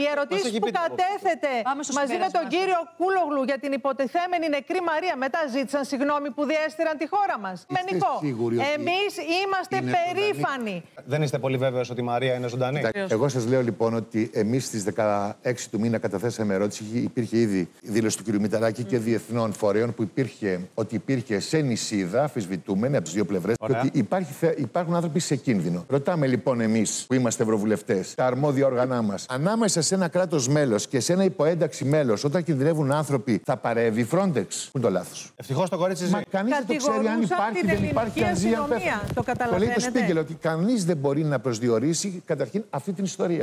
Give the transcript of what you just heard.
Οι ερωτήσεις που κατέθετε μαζί με τον κύριο Κούλογλου για την υποτιθέμενη νεκρή Μαρία μετά ζήτησαν συγγνώμη που διέστηραν τη χώρα μας. Μενικό. Εμείς είμαστε περήφανοι. Δεν είστε πολύ βέβαιος ότι η Μαρία είναι ζωντανή; Εγώ σας λέω λοιπόν ότι εμείς στις 16 του μήνα καταθέσαμε ερώτηση. Υπήρχε ήδη δήλωση του κ. Μηταράκη και διεθνών φορέων που υπήρχε ότι υπήρχε σε νησίδα, αφισβητούμενη από τις δύο πλευρές, και ότι υπάρχει, υπάρχουν άνθρωποι σε κίνδυνο. Ρωτάμε λοιπόν εμείς που είμαστε ευρωβουλευτές, τα αρμόδια όργανα μας, ανάμεσα σε ένα κράτος μέλος και σε ένα υποένταξη μέλος, όταν κινδυνεύουν άνθρωποι, θα παρεύει η Frontex. Πού είναι το λάθος; Ευτυχώς το κορίτσι ζει. Μα κανείς δεν το ξέρει αν υπάρχει ή δεν υπάρχει αστυνομία. Το καταλαβαίνετε. Το λέει το Σπίγκελ ότι κανείς δεν μπορεί να προσδιορίσει καταρχήν αυτή την ιστορία.